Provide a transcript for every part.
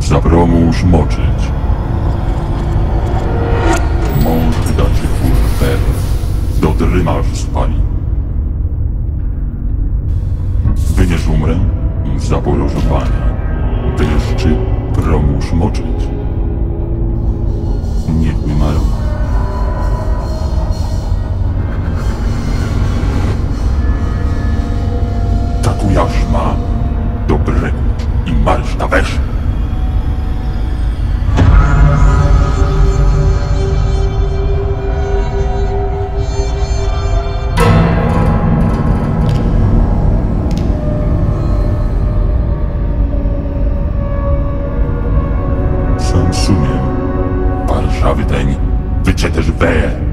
Zapromóż moczyć. Mąż wyda cię kurwer. Do drymarz spali. Wyniesz umrę z zaporożowania. Deszczy promóż moczyć. Niechby maru. Taku jarzma dobrego i marsz na wesz. Sam sumiem. Warszawy teń, wycie też weje.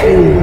Behold!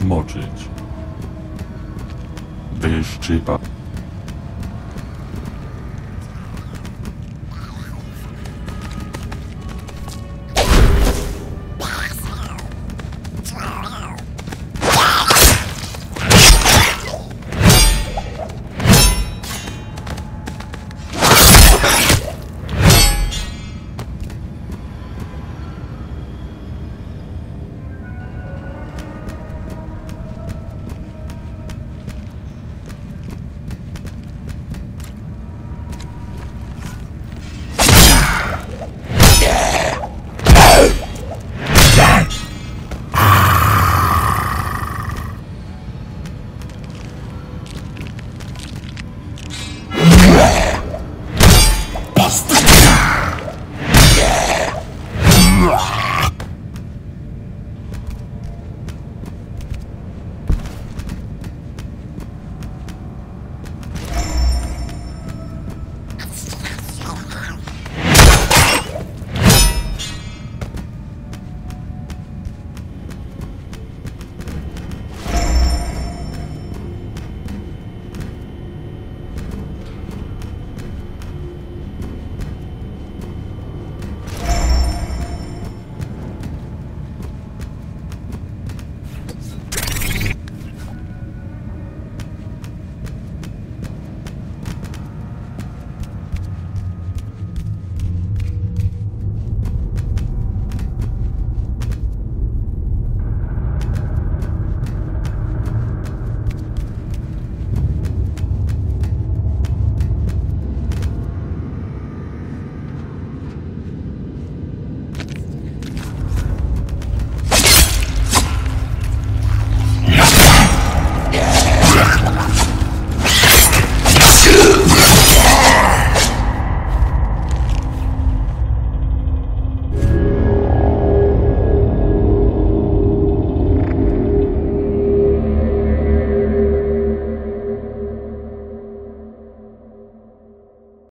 Promóż moczyć. Wyszczypa.